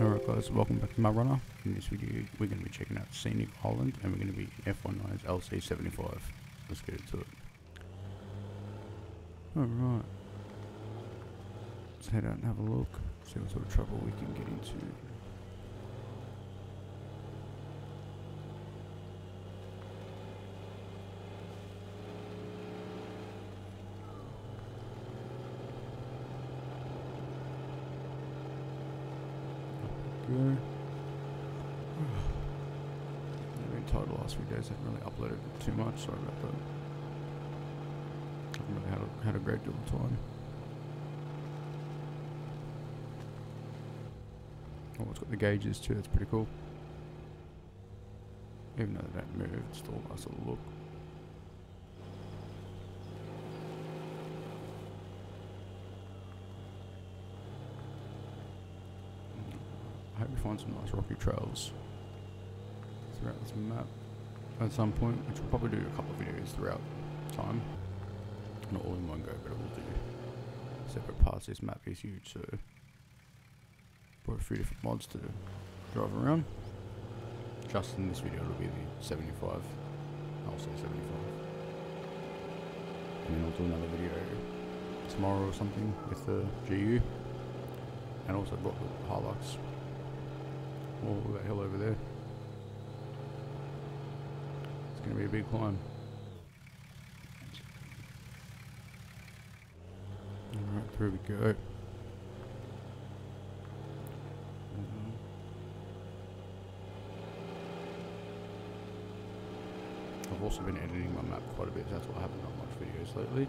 Alright guys, welcome back to Mudrunner. In this video we're going to be checking out Scenic Island and we're going to be in F19's LC75. Let's get into it. Alright. Let's head out and have a look, see what sort of trouble we can get into. I've been tired the last few days, I haven't really uploaded too much, sorry about that. I haven't really had a, had a great deal of time. Oh, it's got the gauges too, that's pretty cool. Even though they don't move, it's still a nice little look. I hope we find some nice rocky trails throughout this map at some point, which we'll probably do a couple of videos throughout time. Not all in one go, but we'll do separate parts. This map is huge, so brought a few different mods to drive around. Just in this video, it'll be the 75. I'll say 75. And then I'll do another video tomorrow or something with the GU. And also brought the Hilux all that hill over there. It's going to be a big climb. Alright, through we go. Mhm. I've also been editing my map quite a bit, that's why I haven't done much videos lately.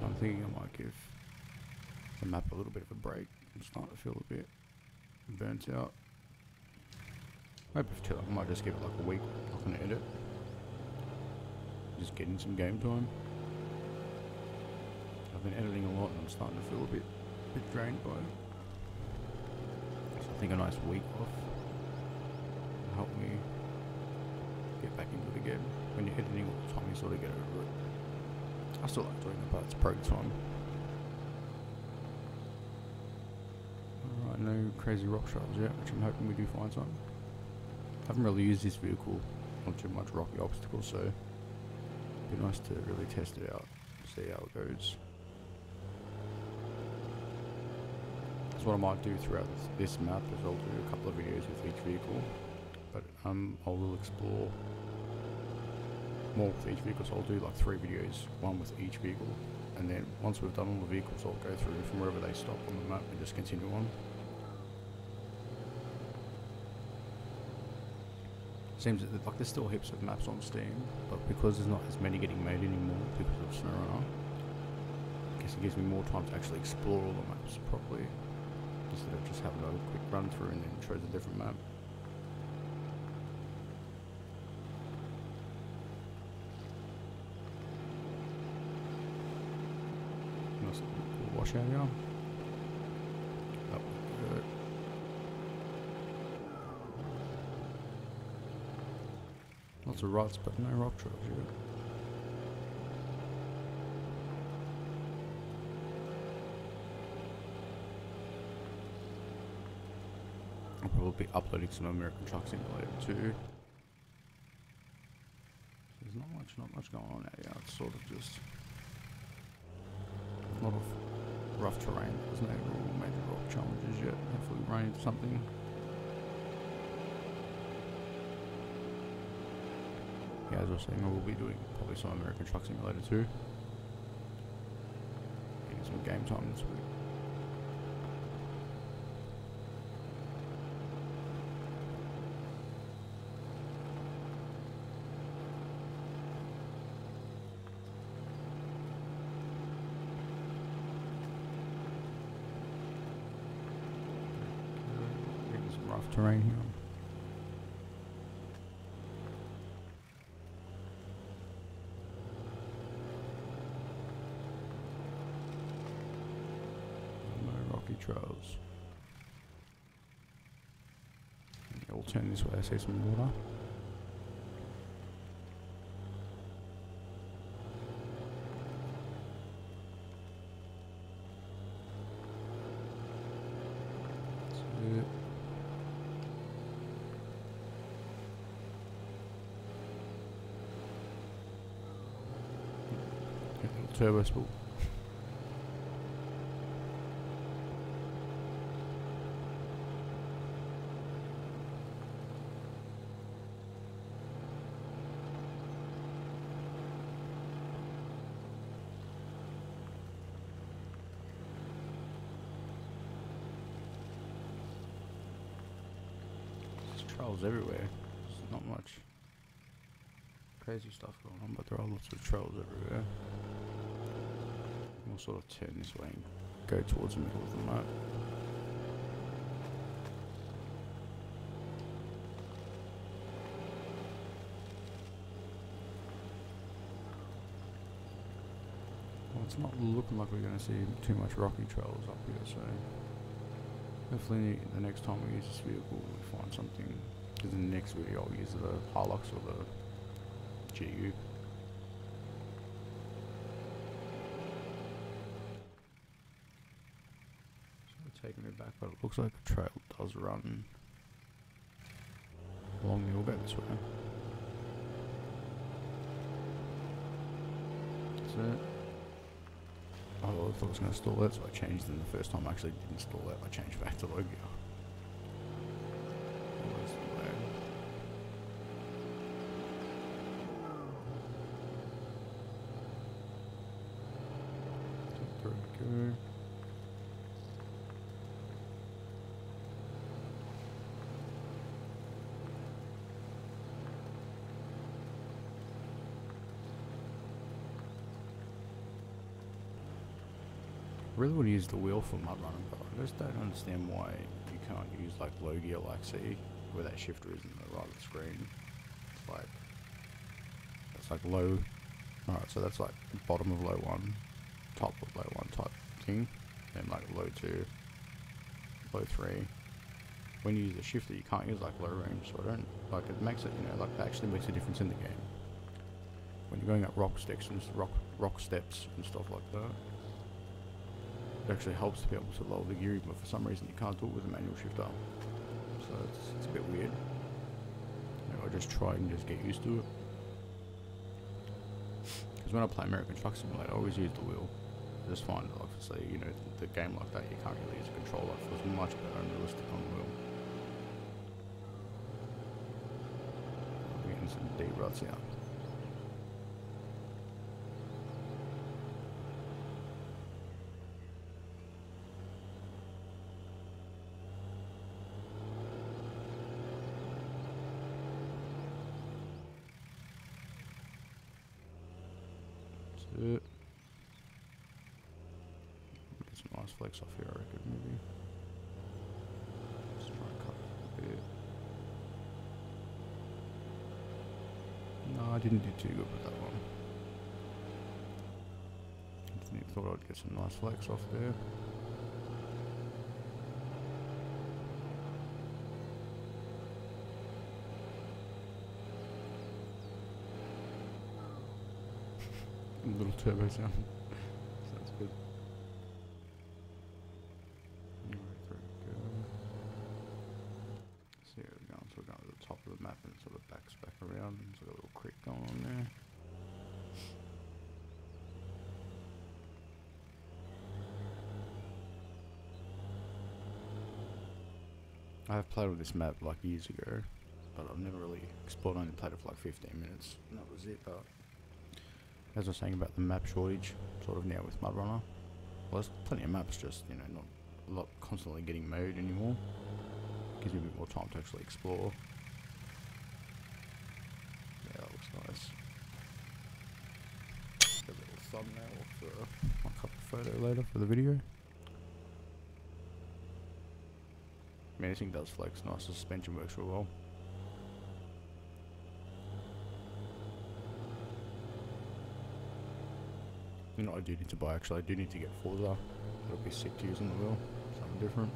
But I'm thinking I might give the map a little bit of a break. I'm starting to feel a bit burnt out. Maybe for too long, I might just give it like a week, not gonna edit. Just getting some game time. I've been editing a lot and I'm starting to feel a bit, bit drained by it. So I think a nice week off will help me get back into it again. When you're editing all the time, you sort of get over it. I still like doing it, but it's break time. Alright, no crazy rock trails yet, which I'm hoping we do find some. I haven't really used this vehicle on too much rocky obstacles, so it'd be nice to really test it out, see how it goes. That's what I might do throughout this, this map, is I'll do a couple of videos with each vehicle, but um, I will explore more with each vehicle, so I'll do like three videos, one with each vehicle, and then once we've done all the vehicles, I'll go through from wherever they stop on the map and just continue on. Seems that like there's still heaps of maps on Steam, but because there's not as many getting made anymore because of SnowRunner, I guess it gives me more time to actually explore all the maps properly instead of just having a quick run through and then shows a different map. Nice little washout here. That would good. Lots of ruts, but no rock trails yet. I'll probably be uploading some American Truck Simulator too. There's not much, not much going on out here. It's sort of just a lot of rough terrain. There's no real major rock challenges yet. Hopefully rain something. Yeah, as I was saying, I will be doing probably some American Truck Simulator too. Getting some game time this week. turn this way, I see some water. turbo spool. Trails everywhere. Not much crazy stuff going on, but there are lots of trails everywhere. We'll sort of turn this way and go towards the middle of the map. Well, it's not looking like we're going to see too much rocky trails up here, so hopefully the next time we use this vehicle we find something. Because in the next video I'll use the Hilux or the GU. Taking me back, but it looks like the trail does run along the. We'll this way. That's it. Oh, I thought it was going to stall it, so I changed them the first time. I actually didn't stall it. I changed back to low gear. Always the way. There we go. I really want to use the wheel for mud running, but I just don't understand why you can't use like low gear like C, where that shifter is in the right of the screen. It's like it's like low. Alright, so that's like bottom of low one, top of low one type thing, and like low two, low three. When you use the shifter, you can't use like low range, so I don't like it makes it you know like actually makes a difference in the game. When you're going up rock sticks and rock rock steps and stuff like that it actually helps to be able to lower the gearing, but for some reason you can't do it with a manual shifter. So it's, it's a bit weird. Maybe I'll just try and just get used to it. Because when I play American Truck Simulator, I always use the wheel. I just find, obviously, you know, the game like that, you can't really use a controller. It feels much better and realistic on the wheel. Getting some deep ruts out. That's it. Get some nice flex off here, I reckon, maybe. Just try cut a bit. No, I didn't do too good with that one. I thought I'd get some nice flex off there. little turbo sound. Sounds good. Alright, there we go. See how we're going. So we're going to the top of the map and it sort of backs back around. There's like a little creek going on there. I have played with this map like years ago, but I've never really explored. I only played it for like 15 minutes, and that was it. But as I was saying about the map shortage, sort of now with Mudrunner, well, there's plenty of maps, just you know, not a lot constantly getting made anymore. Gives me a bit more time to actually explore. Yeah, that looks nice. A little thumbnail for my couple photo later for the video. I mean, anything does flex nice. The suspension works real well. You know I do need to buy actually? I do need to get Forza. It'll be sick to use on the wheel. Something different.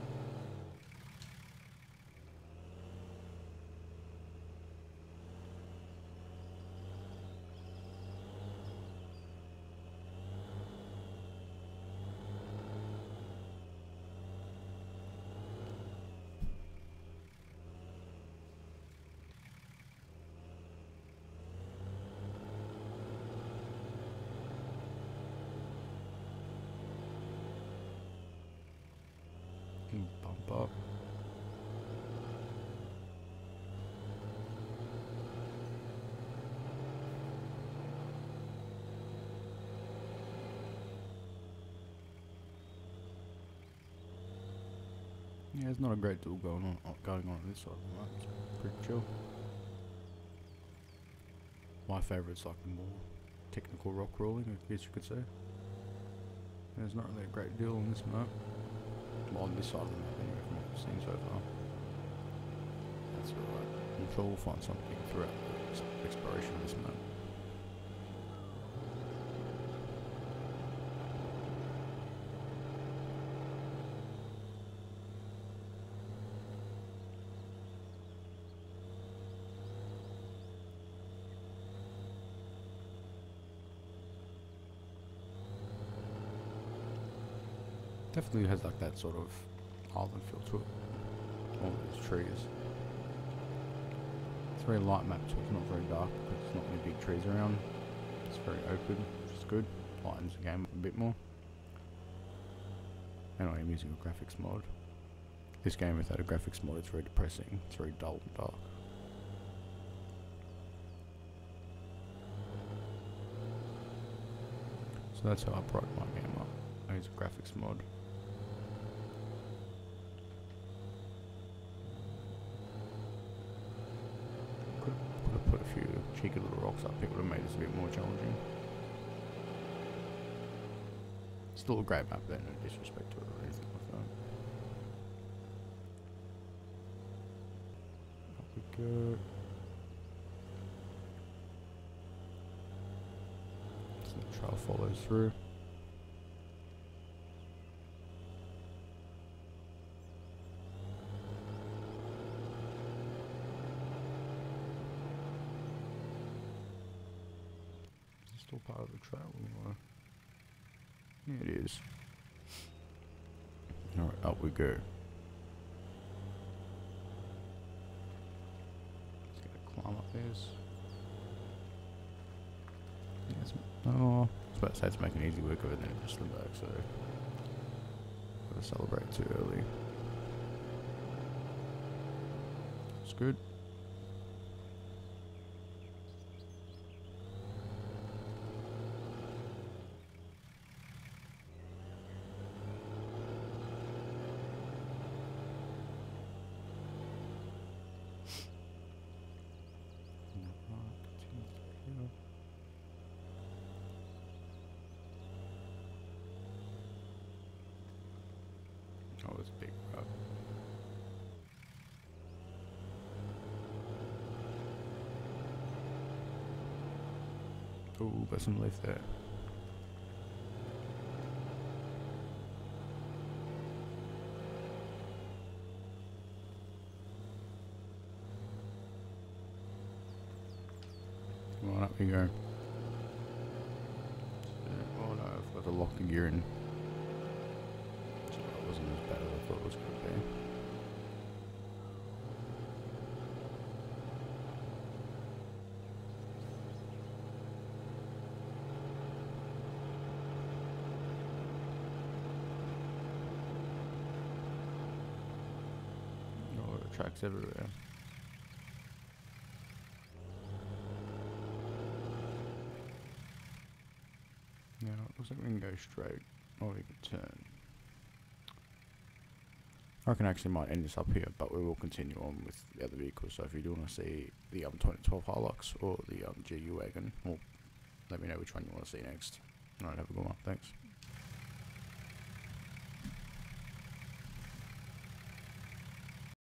Yeah, it's not a great deal going on going on on this side of the map. It's pretty chill. My favourite's like the more technical rock crawling, I guess you could say. There's not really a great deal on this map. Well, on this side of the map anyway, from what I've seen so far. That's alright. I'm sure we'll find something throughout the exploration of this map. Definitely has like that sort of island feel to it. All those trees. It's a very light map, so it's not very dark because there's not many big trees around. It's very open, which is good. Lightens the game a bit more. And I am using a graphics mod. This game without a graphics mod is very depressing. It's very dull and dark. So that's how I brought my game up. I use a graphics mod. Could have put a few cheeky little rocks up. It would have made this a bit more challenging. Still a great map there, no disrespect to it or anything like that. Up we go. So the trail follows through. Is it still part of the trail or? Yeah, it is. Alright, up we go. Just gotta climb up this. Yes. Oh, I was about to say it's making easy work of it, then it just slid back, so. Gotta celebrate too early. It's good. Alright, continue through here. Oh, a big rock. Ooh, got some lift there. Come on, up we go. Oh no, I've got to lock the gear in. Wasn't as bad as I thought it was going to be. Oh, tracks everywhere. Yeah, it looks like we can go straight, or we can turn. I can actually might end this up here, but we will continue on with the other vehicles. So if you do want to see the um, 2012 Hilux or the um, GU Wagon, well, let me know which one you want to see next. Alright, have a good one. Thanks.